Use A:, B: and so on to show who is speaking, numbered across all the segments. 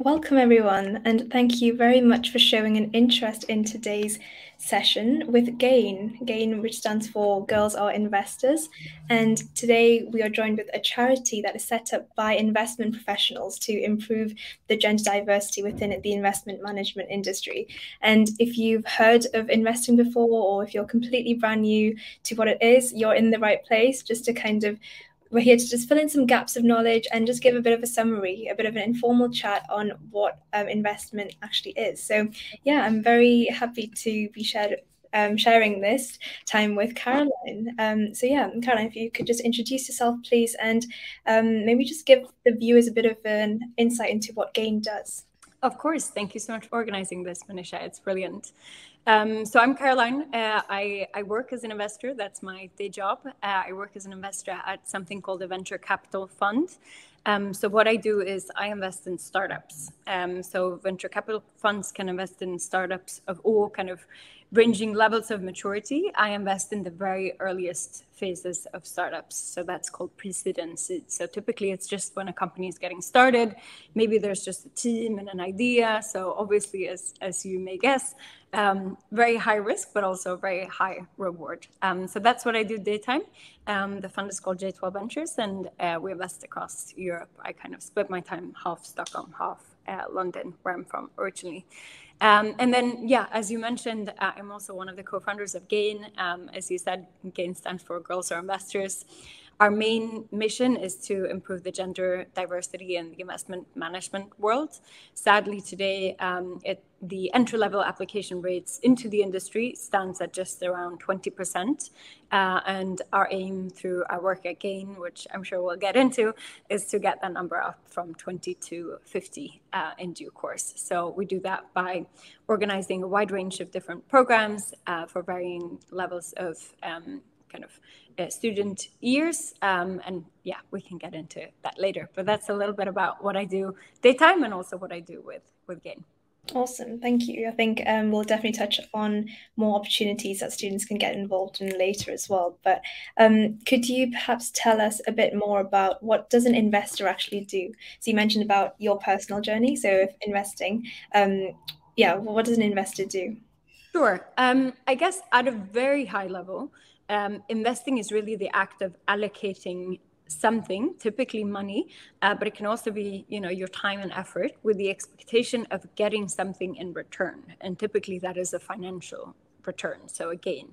A: Welcome, everyone, and thank you very much for showing an interest in today's session with GAIN, GAIN, which stands for Girls Are Investors. And today we are joined with a charity that is set up by investment professionals to improve the gender diversity within the investment management industry. And if you've heard of investing before, or if you're completely brand new to what it is, you're in the right place just to kind of we're here to just fill in some gaps of knowledge and just give a bit of a summary, a bit of an informal chat on what um, investment actually is. So, yeah, I'm very happy to be shared, um, sharing this time with Caroline. Um, so, yeah, Caroline, if you could just introduce yourself, please, and um, maybe just give the viewers a bit of an insight into what GAIN does.
B: Of course. Thank you so much for organizing this, Manisha. It's brilliant. Um, so I'm Caroline. Uh, I, I, work as an investor. That's my day job. Uh, I work as an investor at something called a venture capital fund. Um, so what I do is I invest in startups. Um, so venture capital funds can invest in startups of all kind of ranging levels of maturity, I invest in the very earliest phases of startups. So that's called pre-seed seed. So typically it's just when a company is getting started, maybe there's just a team and an idea. So obviously, as, as you may guess, um, very high risk, but also very high reward. Um, so that's what I do daytime. Um, the fund is called J12 Ventures and uh, we invest across Europe. I kind of split my time half Stockholm, half uh, London, where I'm from originally. Um, and then, yeah, as you mentioned, uh, I'm also one of the co-founders of GAIN. Um, as you said, GAIN stands for Girls Are Investors. Our main mission is to improve the gender diversity in the investment management world. Sadly, today, um, it, the entry level application rates into the industry stands at just around 20%. Uh, and our aim through our work at GAIN, which I'm sure we'll get into, is to get that number up from 20 to 50 uh, in due course. So we do that by organizing a wide range of different programs uh, for varying levels of um, kind of uh, student years. Um, and yeah, we can get into that later. But that's a little bit about what I do daytime and also what I do with with GAIN.
A: Awesome, thank you. I think um, we'll definitely touch on more opportunities that students can get involved in later as well. But um, could you perhaps tell us a bit more about what does an investor actually do? So you mentioned about your personal journey, so investing. Um, yeah, what does an investor do?
B: Sure. Um, I guess at a very high level, um, investing is really the act of allocating something typically money uh, but it can also be you know your time and effort with the expectation of getting something in return. And typically that is a financial return. So again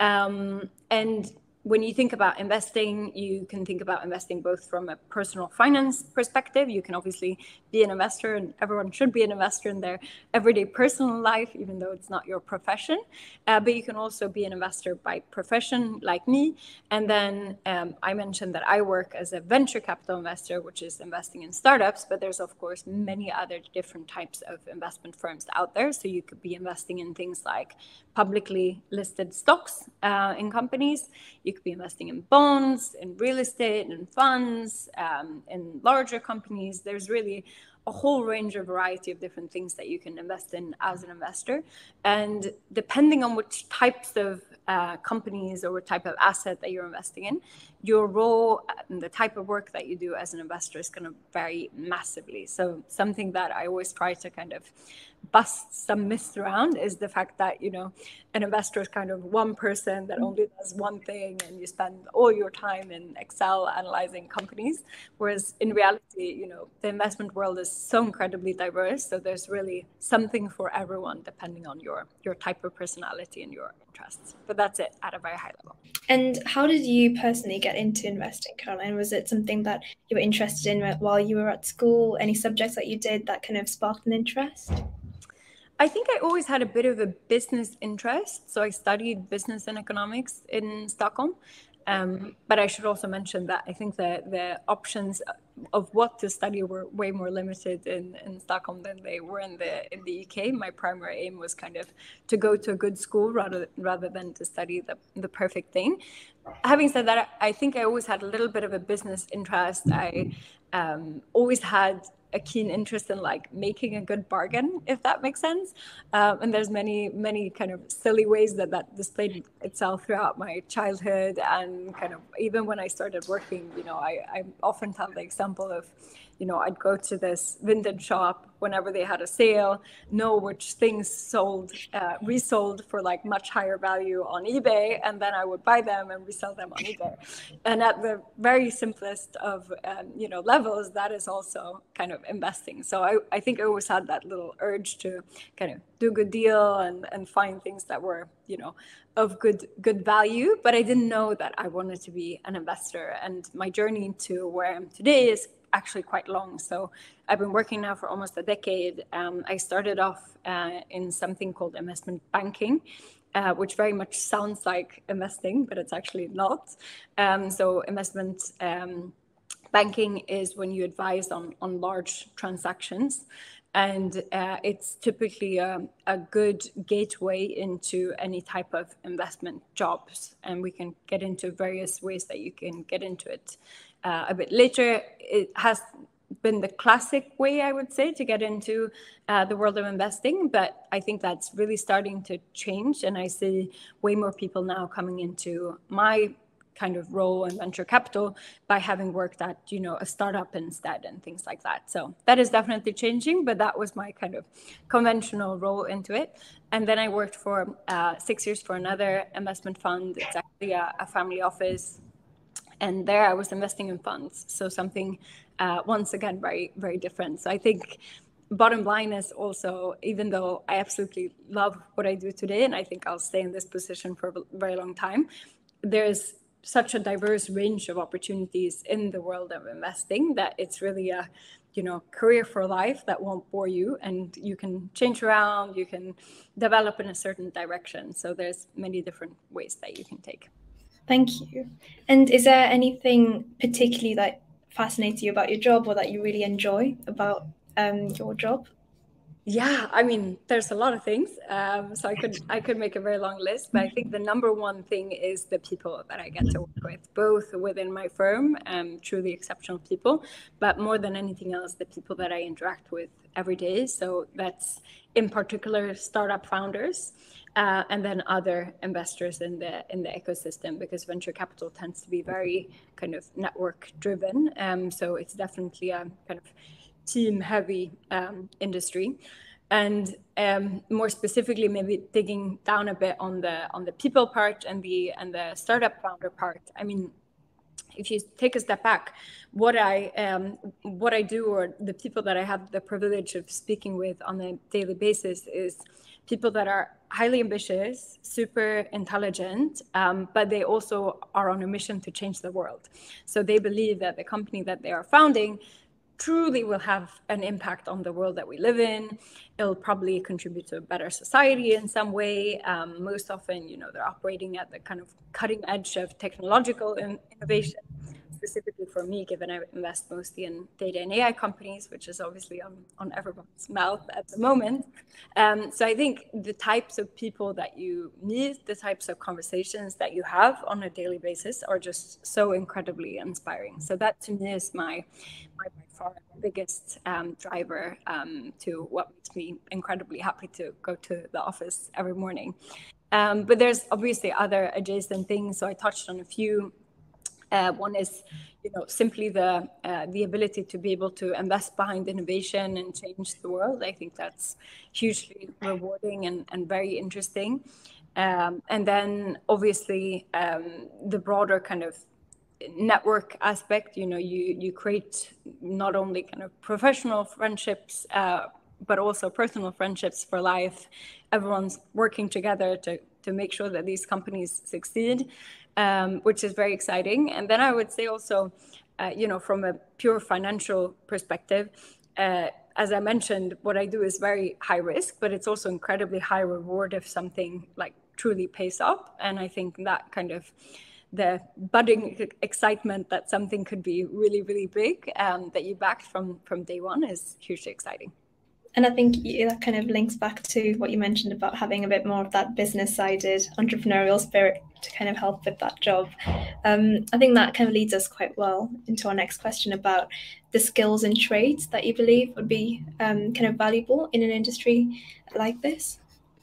B: um, and when you think about investing, you can think about investing both from a personal finance perspective. You can obviously be an investor, and everyone should be an investor in their everyday personal life, even though it's not your profession. Uh, but you can also be an investor by profession, like me. And then um, I mentioned that I work as a venture capital investor, which is investing in startups. But there's, of course, many other different types of investment firms out there. So you could be investing in things like publicly listed stocks uh, in companies. You could be investing in bonds, in real estate, in funds, um, in larger companies. There's really a whole range of variety of different things that you can invest in as an investor. And depending on which types of uh, companies or what type of asset that you're investing in, your role and the type of work that you do as an investor is going to vary massively. So something that I always try to kind of bust some myths around is the fact that you know an investor is kind of one person that only does one thing and you spend all your time in excel analyzing companies. Whereas in reality you know the investment world is so incredibly diverse so there's really something for everyone depending on your your type of personality and your interests. But that's it at a very high level.
A: And how did you personally get into investing caroline? Was it something that you were interested in while you were at school? Any subjects that you did that kind of sparked an interest
B: I think I always had a bit of a business interest. So I studied business and economics in Stockholm. Um, but I should also mention that I think the, the options of what to study were way more limited in, in Stockholm than they were in the in the UK. My primary aim was kind of to go to a good school rather rather than to study the, the perfect thing. Having said that, I think I always had a little bit of a business interest. I um, always had a keen interest in like making a good bargain, if that makes sense. Um, and there's many, many kind of silly ways that that displayed itself throughout my childhood and kind of even when I started working, you know, I, I often tell the example of you know, I'd go to this vintage shop whenever they had a sale, know which things sold, uh, resold for like much higher value on eBay, and then I would buy them and resell them on eBay. And at the very simplest of, um, you know, levels, that is also kind of investing. So I, I think I always had that little urge to kind of do a good deal and, and find things that were, you know, of good good value. But i didn't know that i wanted to be an investor. And my journey to where i am today is actually quite long. So i've been working now for almost a decade. Um, i started off uh, in something called investment banking uh, which very much sounds like investing but it's actually not. Um, so investment um, banking is when you advise on on large transactions. And uh, it's typically a, a, good gateway into any type of investment jobs. And we can get into various ways that you can get into it uh, a bit later. It has been the classic way i would say to get into uh, the world of investing but i think that's really starting to change and i see way more people now coming into my kind of role in venture capital by having worked at you know a startup instead and things like that. So that is definitely changing but that was my kind of conventional role into it. And then i worked for uh, six years for another investment fund. It's actually a, a, family office and there i was investing in funds. So something uh, once again very very different. So i think bottom line is also even though i absolutely love what i do today and i think i'll stay in this position for a very long time there's such a diverse range of opportunities in the world of investing that it's really a you know career for life that won't bore you and you can change around you can develop in a certain direction. So there's many different ways that you can take
A: thank you. And is there anything particularly that fascinates you about your job or that you really enjoy about um, your job
B: yeah, I mean, there's a lot of things. Um, so I could I could make a very long list, but I think the number one thing is the people that I get to work with, both within my firm, um, truly exceptional people, but more than anything else, the people that I interact with every day. So that's in particular startup founders, uh, and then other investors in the in the ecosystem, because venture capital tends to be very kind of network driven. Um, so it's definitely a kind of team heavy um, industry. And um, more specifically maybe digging down a bit on the on the people part and the and the startup founder part. I mean if you take a step back what i um, what i do or the people that i have the privilege of speaking with on a daily basis is people that are highly ambitious super intelligent um, but they also are on a mission to change the world. So they believe that the company that they are founding truly will have an impact on the world that we live in. It'll probably contribute to a better society in some way. Um, most often, you know, they're operating at the kind of cutting edge of technological innovation specifically for me, given I invest mostly in data and AI companies, which is obviously on, on everyone's mouth at the moment. Um, so I think the types of people that you meet, the types of conversations that you have on a daily basis are just so incredibly inspiring. So that to me is my, my far biggest um, driver um, to what makes me incredibly happy to go to the office every morning. Um, but there's obviously other adjacent things. So I touched on a few uh, one is, you know, simply the uh, the ability to be able to invest behind innovation and change the world. I think that's hugely rewarding and, and very interesting. Um, and then obviously um, the broader kind of network aspect. You know, you you create not only kind of professional friendships. Uh, but also personal friendships for life. Everyone's working together to, to make sure that these companies succeed um, which is very exciting. And then I would say also, uh, you know, from a pure financial perspective, uh, as I mentioned, what I do is very high risk, but it's also incredibly high reward if something like truly pays off. And I think that kind of the budding excitement that something could be really, really big um, that you backed from from day one is hugely exciting.
A: And I think that kind of links back to what you mentioned about having a bit more of that business sided entrepreneurial spirit to kind of help with that job. Um, I think that kind of leads us quite well into our next question about the skills and traits that you believe would be um, kind of valuable in an industry like this.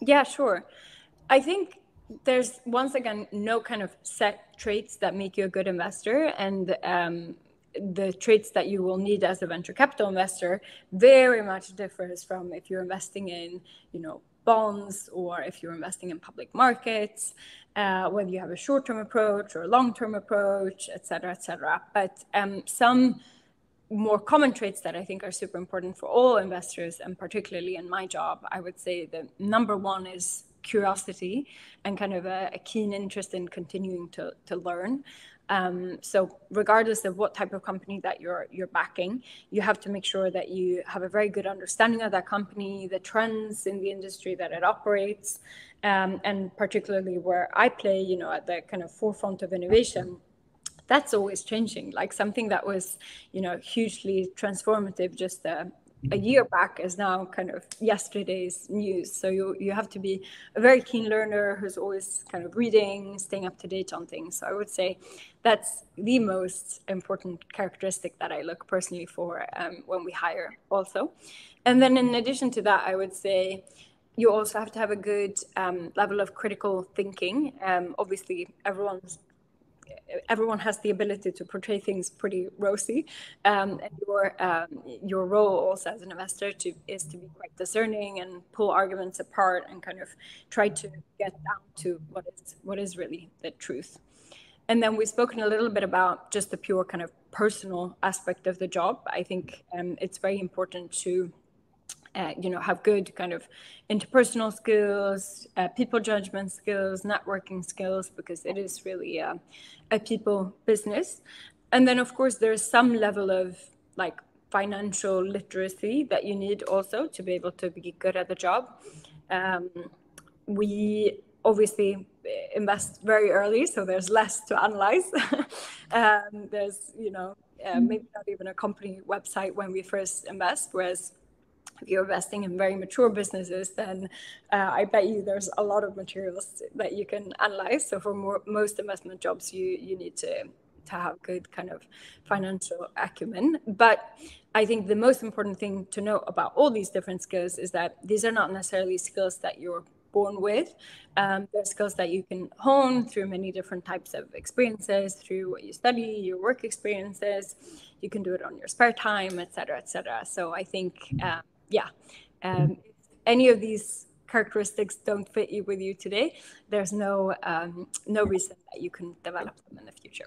B: Yeah, sure. I think there's once again no kind of set traits that make you a good investor and um, the traits that you will need as a venture capital investor very much differs from if you're investing in, you know, bonds or if you're investing in public markets, uh, whether you have a short-term approach or a long-term approach, et cetera, et cetera. But um, some more common traits that I think are super important for all investors, and particularly in my job, I would say the number one is curiosity and kind of a, a keen interest in continuing to, to learn. Um, so regardless of what type of company that you're you're backing, you have to make sure that you have a very good understanding of that company, the trends in the industry that it operates, um, and particularly where I play, you know, at the kind of forefront of innovation that's always changing. Like something that was, you know, hugely transformative just a, a year back is now kind of yesterday's news. So you you have to be a very keen learner who's always kind of reading, staying up to date on things. So I would say that's the most important characteristic that I look personally for um, when we hire also. And then in addition to that, I would say you also have to have a good um, level of critical thinking. Um, obviously, everyone's everyone has the ability to portray things pretty rosy. Um, and your um, your role also as an investor to is to be quite discerning and pull arguments apart and kind of try to get down to what is what is really the truth. And then we've spoken a little bit about just the pure kind of personal aspect of the job. I think um, it's very important to uh, you know have good kind of interpersonal skills uh, people judgment skills networking skills because it is really uh, a people business. And then of course there's some level of like financial literacy that you need also to be able to be good at the job. Um, we obviously invest very early so there's less to analyze. Um, there's you know uh, maybe not even a company website when we first invest whereas if you're investing in very mature businesses, then uh, I bet you there's a lot of materials that you can analyze. So for more, most investment jobs, you you need to to have good kind of financial acumen. But I think the most important thing to know about all these different skills is that these are not necessarily skills that you're born with. Um, they're skills that you can hone through many different types of experiences, through what you study, your work experiences. You can do it on your spare time, etc., cetera, et cetera. So I think. Um, yeah, um, if any of these characteristics don't fit you with you today, there's no um, no reason that you can develop them in the future.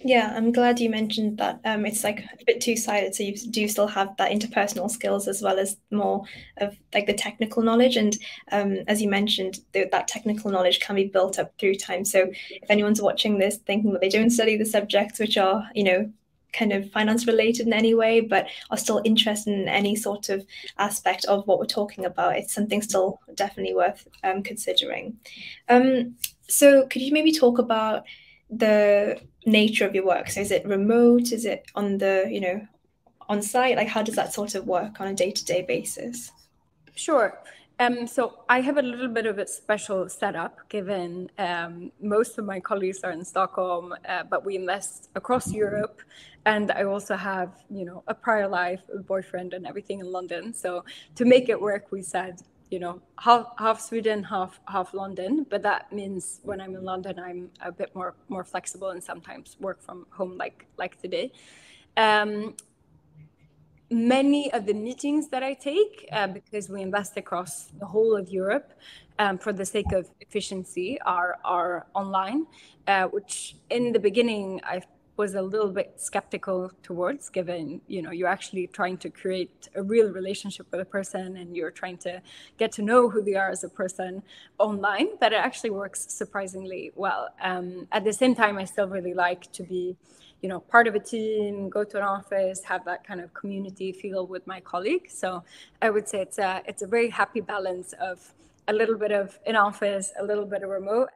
A: Yeah, I'm glad you mentioned that. Um, it's like a bit two-sided, so you do still have that interpersonal skills as well as more of like the technical knowledge. And um, as you mentioned, th- that technical knowledge can be built up through time. So if anyone's watching this thinking that they don't study the subjects which are, you know, kind of finance related in any way, but are still interested in any sort of aspect of what we're talking about, it's something still definitely worth um, considering. Um, so, could you maybe talk about the nature of your work? So, is it remote? Is it on the, you know, on site? Like, how does that sort of work on a day to day basis?
B: Sure. Um, so I have a little bit of a special setup given um, most of my colleagues are in Stockholm, uh, but we invest across Europe. And I also have, you know, a prior life, a boyfriend and everything in London. So to make it work, we said, you know, half, half Sweden, half, half London. But that means when I'm in London, I'm a bit more, more flexible and sometimes work from home like, like today. Um, many of the meetings that I take, uh, because we invest across the whole of Europe um, for the sake of efficiency, are, are online, uh, which in the beginning I was a little bit skeptical towards given you know you're actually trying to create a real relationship with a person and you're trying to get to know who they are as a person online but it actually works surprisingly well. Um, at the same time i still really like to be you know part of a team go to an office have that kind of community feel with my colleagues. So i would say it's a it's a very happy balance of a little bit of in office a little bit of remote